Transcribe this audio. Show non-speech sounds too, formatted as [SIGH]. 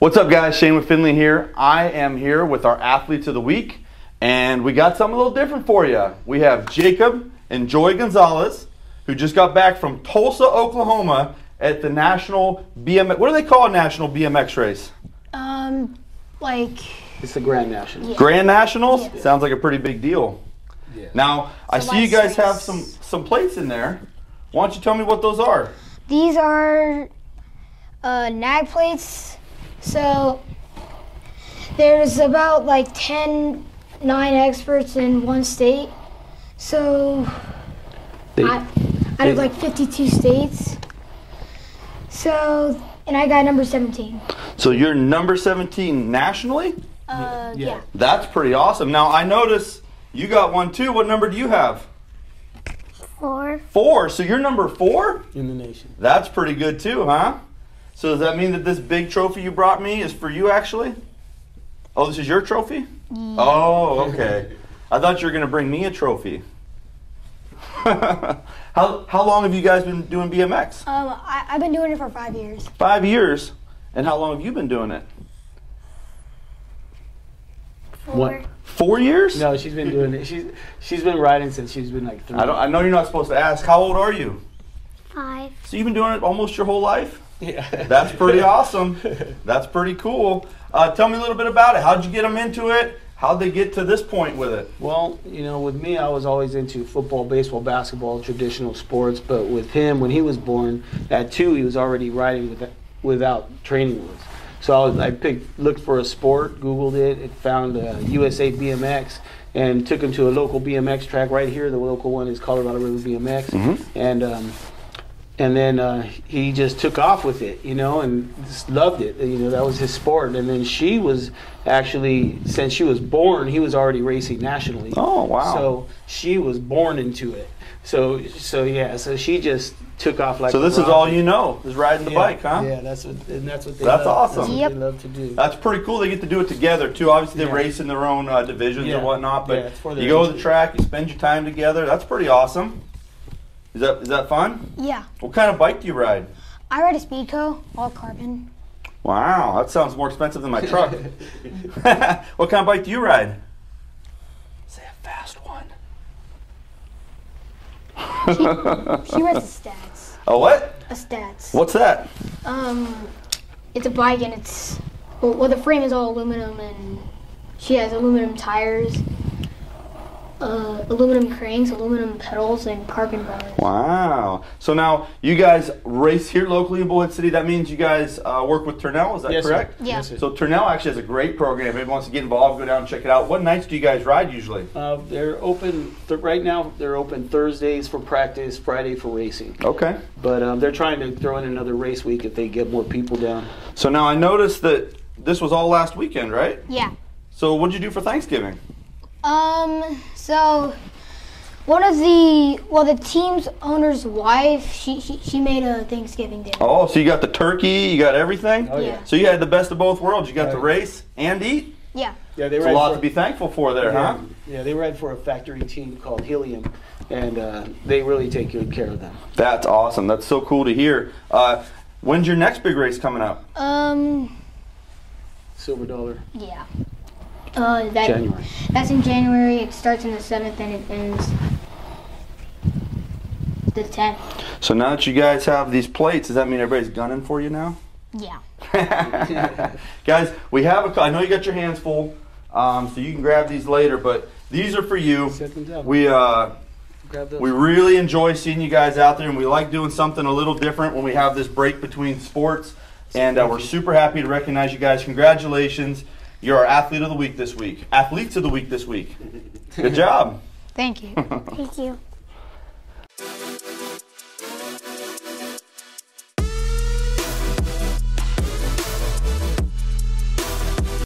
What's up, guys? Shane with Findlay here. I am here with our athletes of the week, and we got something a little different for you. We have Jacob and Joy Gonzalez, who just got back from Tulsa, Oklahoma, at the national BMX. What do they call a national BMX race? Um, like It's the Grand National. Grand Nationals. Yeah. Sounds like a pretty big deal. Yeah. Now, I see you let's guys have some some plates in there. Why don't you tell me what those are? these are uh, nag plates. So there's about like 10 nine experts in one state. So They- I, out of like 52 states. So and I got number 17. So you're number 17 nationally. Uh, Yeah. yeah. That's pretty awesome. Now I notice you got one too. What number do you have? Four. Four. So you're number four. in the nation. That's pretty good too, huh? So does that mean that this big trophy you brought me is for you actually? Oh, this is your trophy? Oh, [LAUGHS] okay. I thought you were gonna bring me a trophy. [LAUGHS] how how long have you guys been doing BMX? Um, I, I've been doing it for five years. Five years. And how long have you been doing it? What? Four years? No, she's been doing it. She's she's been riding since she's been like three. I don't. I know you're not supposed to ask. How old are you? Five. So you've been doing it almost your whole life. Yeah. That's pretty [LAUGHS] awesome. That's pretty cool. Uh, tell me a little bit about it. How'd you get them into it? How'd they get to this point with it? Well, you know, with me, I was always into football, baseball, basketball, traditional sports. But with him, when he was born, at two, he was already riding with, without training wheels. So I, was, I picked, looked for a sport, Googled it, it found uh, USA BMX, and took him to a local BMX track right here. The local one is Colorado River BMX, and um, and then uh, he just took off with it, you know, and just loved it. You know, that was his sport. And then she was actually, since she was born, he was already racing nationally. Oh, wow. So she was born into it. So so yeah, so she just took off like. So this is all you know is riding the Yeah, bike, huh? Yeah, that's what and that's what they. That's love. awesome. That's Yep. they love to do. That's pretty cool. They get to do it together too. Obviously, they Yeah. race in their own uh, divisions Yeah. and whatnot. But you go to the track, you spend your time together. That's pretty awesome. Is that is that fun? Yeah. What kind of bike do you ride? I ride a Speedco, all carbon. Wow, that sounds more expensive than my truck. [LAUGHS] [LAUGHS] what kind of bike do you ride? Say a fast one. She [LAUGHS] rides a Staats. A what? A Staats. What's that? Um, it's a bike and it's well, well the frame is all aluminum and she has aluminum tires, uh, aluminum cranks, aluminum pedals, and carbon bars. Wow. So now you guys race here locally in Bullhead City. That means you guys uh, work with Turnell. Is that Yes, sir. correct? Yeah. Yes, sir. So Turnell actually has a great program. If anyone wants to get involved, go down and check it out. What nights do you guys ride usually? Uh, they're open th- right now. They're open Thursdays for practice, Friday for racing. Okay. But um, they're trying to throw in another race week if they get more people down. So now I noticed that this was all last weekend, right? Yeah. So what'd you do for Thanksgiving? Um, so one of the well the team's owner's wife she she, she made a Thanksgiving dinner. Oh, so you got the turkey, you got everything? Oh, yeah. So you had the best of both worlds. You got to Right. race and eat. Yeah. Yeah, they It's a lot for, to be thankful for there, yeah, huh? yeah, they ride for a factory team called Helium, and uh, they really take good care of them. That's awesome. That's so cool to hear. Uh, when's your next big race coming up? Um, Silver Dollar, yeah. Uh, that January. that's in January. It starts on the seventh and it ends the tenth. So now that you guys have these plates, does that mean everybody's gunning for you now? Yeah. [LAUGHS] guys, we have a. I know you got your hands full, um, so you can grab these later. But these are for you. Set them down. We uh, we really enjoy seeing you guys out there, and we like doing something a little different when we have this break between sports. And uh, we're super happy to recognize you guys. Congratulations! You're our athlete of the week this week. Athletes of the week this week. Good job. Thank you. Thank you.